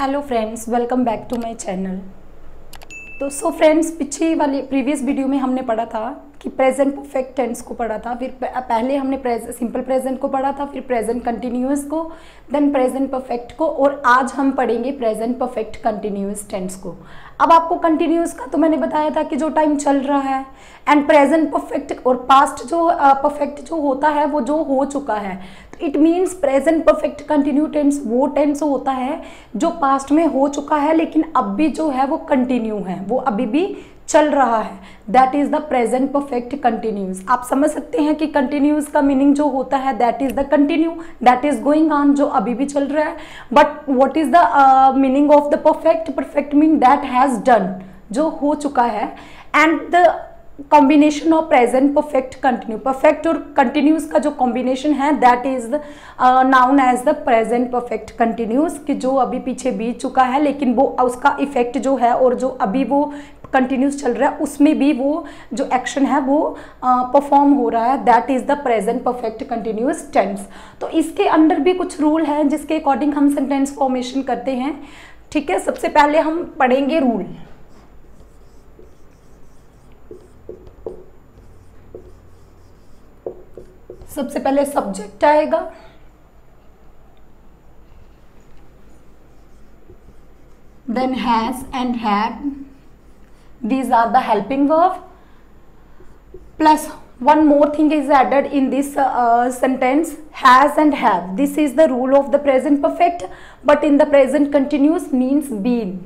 Hello friends welcome back to my channel तो so friends पिछली वाली प्रीवियस वीडियो में हमने पढ़ा था कि प्रेजेंट परफेक्ट टेंस को पढ़ा था फिर पहले हमने सिंपल प्रेजेंट को पढ़ा था फिर प्रेजेंट कंटिन्यूस को देन प्रेजेंट परफेक्ट को और आज हम पढ़ेंगे प्रेजेंट परफेक्ट कंटिन्यूस टेंस को। अब आपको कंटिन्यूस का तो मैंने बताया था कि जो टाइम चल रहा है एंड प्रेजेंट परफेक्ट और पास्ट जो परफेक्ट uh, जो होता है वो जो हो चुका है it means present perfect continue tense वो टेंस होता है, जो पास्ट में हो चुका है, लेकिन अब भी जो है वो कंटिन्यू है, वो अभी भी चल रहा है। That is the present perfect continuous आप समझ सकते हैं कि कंटिन्यूस का मीनिंग जो होता है that is the continue that is going on जो अभी भी चल रहा है। But what is the meaning of the perfect perfect mean that has done जो हो चुका है। And the combination of present perfect continue perfect और कंटिन्यूस का जो कॉम्बिनेशन है that is the noun as the present perfect continuous कि जो अभी पीछे बीत चुका है लेकिन वो उसका इफ़ेक्ट जो है और जो अभी वो कंटिन्यूस चल रहा है उसमें भी वो जो एक्शन है वो परफॉर्म uh, हो रहा है that is the present perfect continuous tense तो इसके अंडर भी कुछ रूल हैं जिसके अकॉर्डिंग हम सेंटेंस फॉर्मेशन करते हैं। ठीक है सबसे पहले हम पढ़ेंगे रूल सबसे पहले सब्जेक्ट आएगा। Then has and have these are the helping verb plus one more thing is added in this sentence has and have this is the rule of the present perfect but in the present continuous means been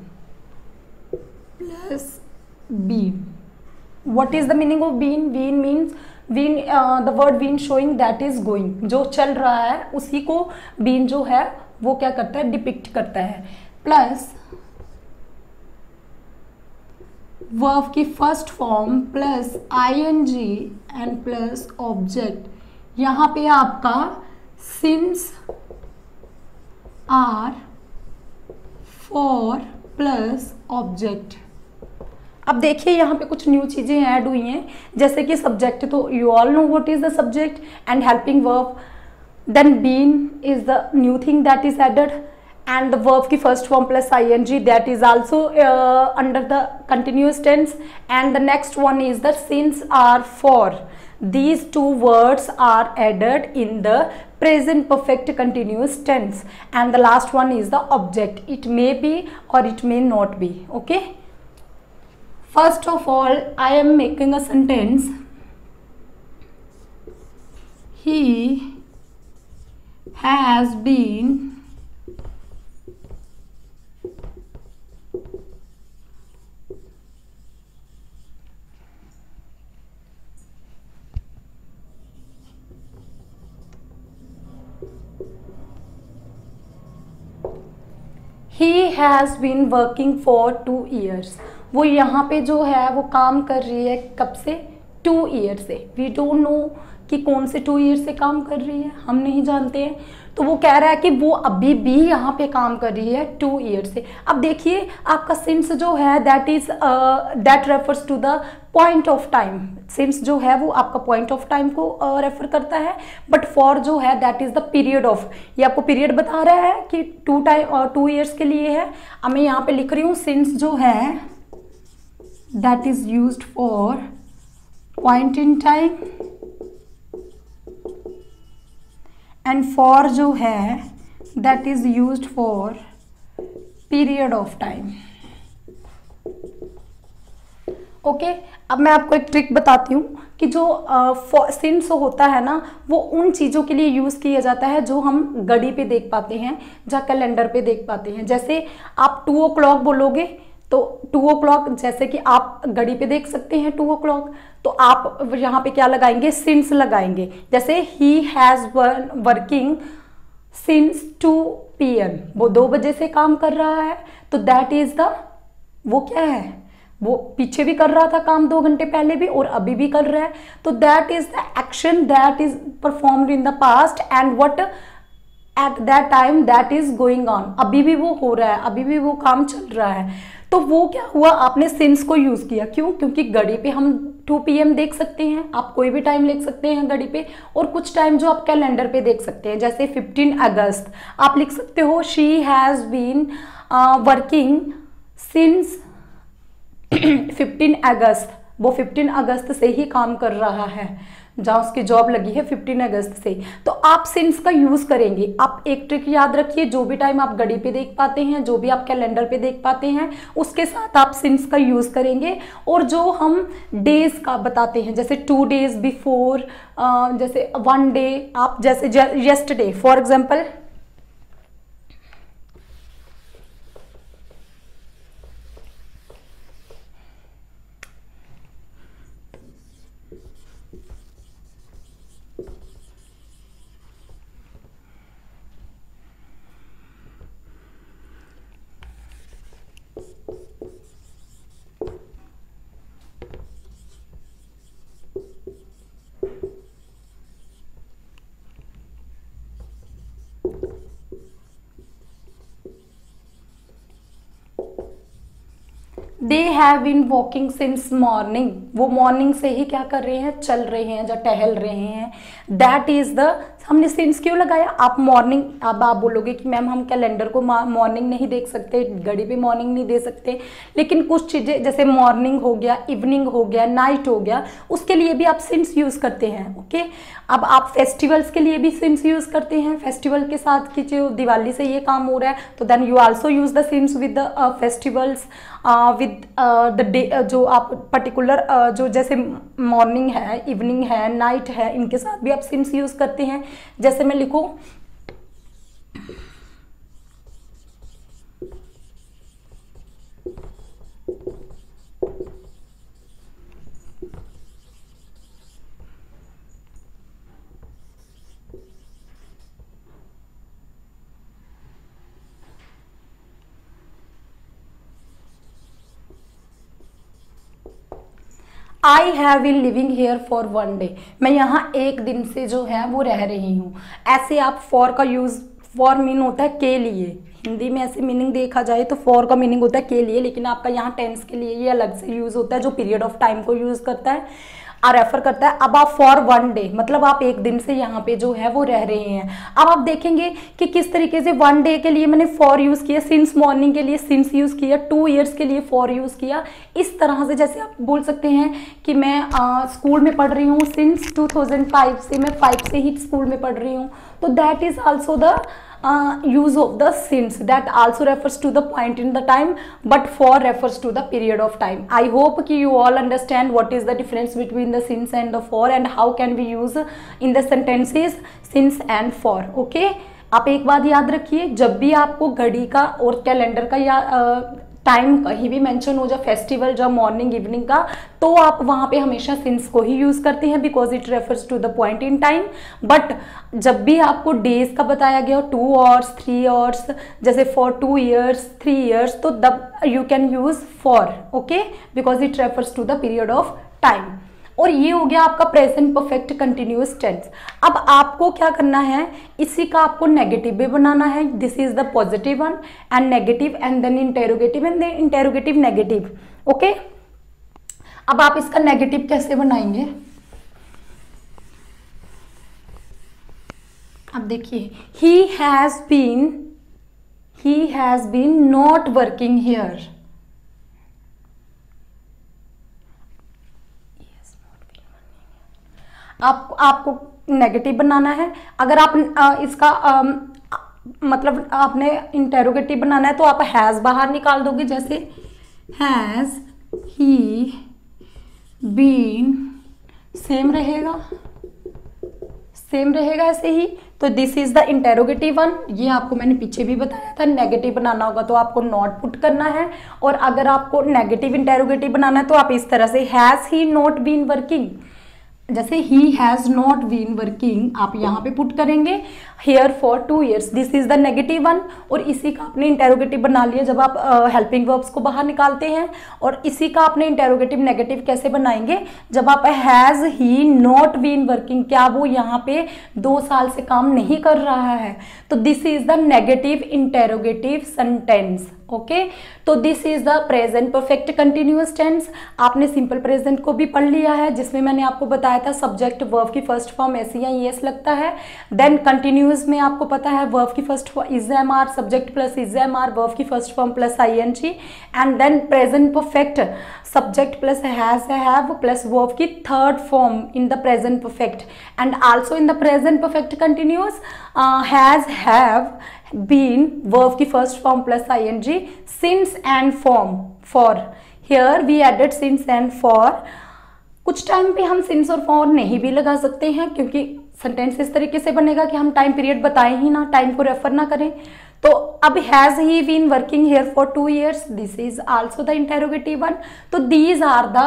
plus been what is the meaning of been been means been the word been showing that is going जो चल रहा है, उसी को been जो है, वो क्या करता है डिपिक्ट करता है। प्लस वर्व की first form plus I N G and plus object यहाँ पे आपका since or for plus object अब देखिए यहाँ पे कुछ न्यू चीज़ें ऐड हुई हैं जैसे कि सब्जेक्ट तो you all know what is the subject and helping verb then been is the new thing that is added and the verb की first form plus ing that is also uh, under the continuous tense and the next one is the since are for these two words are added in the present perfect continuous tense and the last one is the object it may be or it may not be okay first of all I am making a sentence. He has been he has been working for two years. वो यहाँ पे जो है वो काम कर रही है कब से? टू ईयर से। वी डोंट नो कि कौन से टू ईयर से काम कर रही है हम नहीं जानते हैं। तो वो कह रहा है कि वो अभी भी यहाँ पे काम कर रही है टू ईयर से। अब देखिए आपका सिंस जो है that is that refers to the point of time since जो है वो आपका पॉइंट ऑफ़ टाइम को रेफर uh, करता है। बट फॉर जो है that is the period of ये आपको पीरियड बता रहा है कि टू टाइम टू ईयर्स के लिए है। अब मैं यहाँ पे लिख रही हूँ सिंस जो है that is use for point in time and for जो है that is use for period of time okay अब मैं आपको एक ट्रिक बताती हूँ कि जो सिंस uh, होता है ना वो उन चीज़ों के लिए यूज़ किया जाता है जो हम घड़ी पे देख पाते हैं या कैलेंडर पे देख पाते हैं। जैसे आप टू ओ क्लॉक बोलोगे तो टू ओ क्लॉक जैसे कि आप घड़ी पे देख सकते हैं टू ओ क्लॉक तो आप यहाँ पे क्या लगाएँगे? सिंस लगाएँगे। जैसे ही has working since two P M वो दो बजे से काम कर रहा है तो दैट इज़ द वो क्या है? वो पीछे भी कर रहा था काम दो घंटे पहले भी और अभी भी कर रहा है। तो that is the action that is performed in the past and what at that time that is going on अभी भी वो हो रहा है, अभी भी वो काम चल रहा है। तो वो क्या हुआ? आपने सिंस को यूज़ किया। क्यों? क्योंकि घड़ी पे हम टू पी देख सकते हैं। आप कोई भी टाइम लिख सकते हैं घड़ी पे। और कुछ टाइम जो आप कैलेंडर पे देख सकते हैं, जैसे 15 अगस्त आप लिख सकते हो she has been working since 15 August वो 15 अगस्त से ही काम कर रहा है। जहाँ उसकी जॉब लगी है 15 अगस्त से। तो आप सिंस का यूज़ करेंगे। आप एक ट्रिक याद रखिए, जो भी टाइम आप घड़ी पे देख पाते हैं, जो भी आप कैलेंडर पे देख पाते हैं, उसके साथ आप सिंस का यूज़ करेंगे। और जो हम डेज़ का बताते हैं, जैसे टू डेज़ बिफोर जैसे वन डे आप, जैसे yesterday for example they have in walking since morning वो मॉर्निंग से ही क्या कर रहे हैं? चल रहे हैं या टहल रहे हैं। दैट इज़ द हमने सिंस क्यों लगाया? आप मॉर्निंग अब आप बोलोगे कि मैम हम कैलेंडर को मॉर्निंग नहीं देख सकते, घड़ी पे मॉर्निंग नहीं दे सकते। लेकिन कुछ चीज़ें, जैसे मॉर्निंग हो गया इवनिंग हो गया नाइट हो गया, उसके लिए भी आप सिंस यूज़ करते हैं ओके अब आप फेस्टिवल्स के लिए भी सिंस यूज़ करते हैं। फेस्टिवल के साथ की जो दिवाली से ये काम हो रहा है तो then you also use the since with the festivals with the day जो आप पर्टिकुलर uh, जो जैसे मॉर्निंग है इवनिंग है नाइट है इनके साथ भी आप सिम्स यूज़ करते हैं। जैसे मैं लिखूं I have been living here for one day मैं यहाँ एक दिन से जो है, वो रह रही हूँ। ऐसे आप फॉर का यूज़ फॉर मीन होता है के लिए। हिंदी में ऐसे मीनिंग देखा जाए तो फॉर का मीनिंग होता है के लिए, लेकिन आपका यहाँ टेंस के लिए ये अलग से यूज़ होता है, जो पीरियड ऑफ़ टाइम को यूज़ करता है। रेफर करता है अब आप फॉर वन डे मतलब आप एक दिन से यहाँ पे जो है वो रह रहे हैं। अब आप देखेंगे कि किस तरीके से वन डे के लिए मैंने फॉर यूज़ किया सिंस मॉर्निंग के लिए सिंस यूज़ किया टू ईयर्स के लिए फॉर यूज़ किया। इस तरह से जैसे आप बोल सकते हैं कि मैं आ, स्कूल में पढ़ रही हूँ सिंस 2005 से मैं फाइव से ही स्कूल में पढ़ रही हूँ। तो that is also the uh, use of the since that also refers to the point in the time but for refers to the period of time i hope ki you all understand what is the difference between the since and the for and how can we use in the sentences since and for okay आप एक बात याद रखिए जब भी आपको घड़ी का और कैलेंडर का या टाइम कहीं भी मेंशन हो जाए फेस्टिवल जब मॉर्निंग इवनिंग का तो आप वहाँ पे हमेशा सिंस को ही यूज़ करते हैं because it refers to the point in time but जब भी आपको डेज़ का बताया गया टू आवर्स थ्री आवर्स जैसे for two years three years तो दब you can use for okay because it refers to the period of time और ये हो गया आपका प्रेजेंट परफेक्ट कंटिन्यूस टेंस अब आपको क्या करना है? इसी का आपको नेगेटिव भी बनाना है. This is the positive one and negative and then interrogative and then interrogative negative okay अब आप इसका नेगेटिव कैसे बनाएँगे? अब देखिए he has been he has been not working here आप आपको नेगेटिव बनाना है। अगर आप आ, इसका आ, मतलब आपने इंटेरोगेटिव बनाना है तो आप हैज़ बाहर निकाल दोगे जैसे हैज़ ही बीन सेम रहेगा। सेम रहेगा ऐसे ही। तो this is the interrogative one ये आपको मैंने पीछे भी बताया था नेगेटिव बनाना होगा तो आपको नॉट पुट करना है। और अगर आपको नेगेटिव इंटेरोगेटिव बनाना है तो आप इस तरह से has he not been working जैसे he has not been working आप यहाँ पे पुट करेंगे here for two years this is the negative one और इसी का आपने इंटेरोगेटिव बना लिया जब आप हेल्पिंग uh, वर्ब्स को बाहर निकालते हैं और इसी का आपने इंटेरोगेटिव नेगेटिव कैसे बनाएँगे? जब आप has he not been working क्या वो यहाँ पे दो साल से काम नहीं कर रहा है? तो this is the negative interrogative sentence okay तो this is the present perfect continuous tense आपने सिंपल प्रेजेंट को भी पढ़ लिया है, जिसमें मैंने आपको बताया था सब्जेक्ट वर्व की फ़र्स्ट फॉर्म ऐसी या येस लगता है. देन कंटिन्यूस में आपको पता है वर्व की first is am are subject plus is am are verb की first form plus I N G and then present perfect subject plus has have plus verb की third form in the present perfect and also in the present perfect continuous has have been verb की first form plus ing, since and form, for. Here we added since and for. कुछ time पे हम since और for नहीं भी लगा सकते हैं, क्योंकि सेंटेंस इस तरीके से बनेगा कि हम टाइम पीरियड बताएँ ही ना टाइम को रेफर ना करें। तो अब has he been working here for two years this is also the interrogative one तो these are the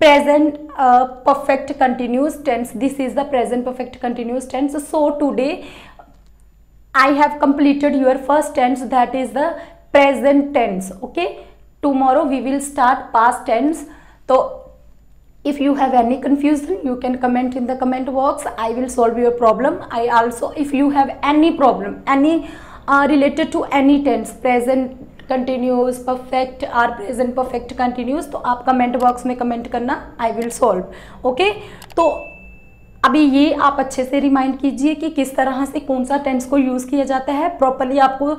present perfect continuous tense this is the present perfect continuous tense so today I have completed your first tense that is the present tense okay tomorrow we will start past tense so if you have any confusion you can comment in the comment box I will solve your problem I also if you have any problem any uh, related to any tense present continuous perfect or present perfect continuous तो आप comment box में comment करना I will solve okay तो अभी ये आप अच्छे से रिमाइंड कीजिए कि किस तरह से कौन सा टेंस को यूज़ किया जाता है। प्रॉपरली आपको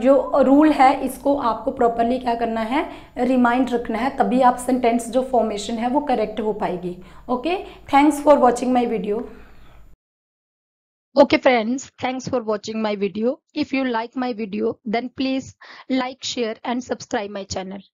जो रूल है, इसको आपको प्रॉपरली क्या करना है? रिमाइंड रखना है, तभी आप सेंटेंस जो फॉर्मेशन है वो करेक्ट हो पाएगी। Okay thanks for watching my video okay, friends, thanks for watching my video. If you like my video, then please like, share and subscribe my channel.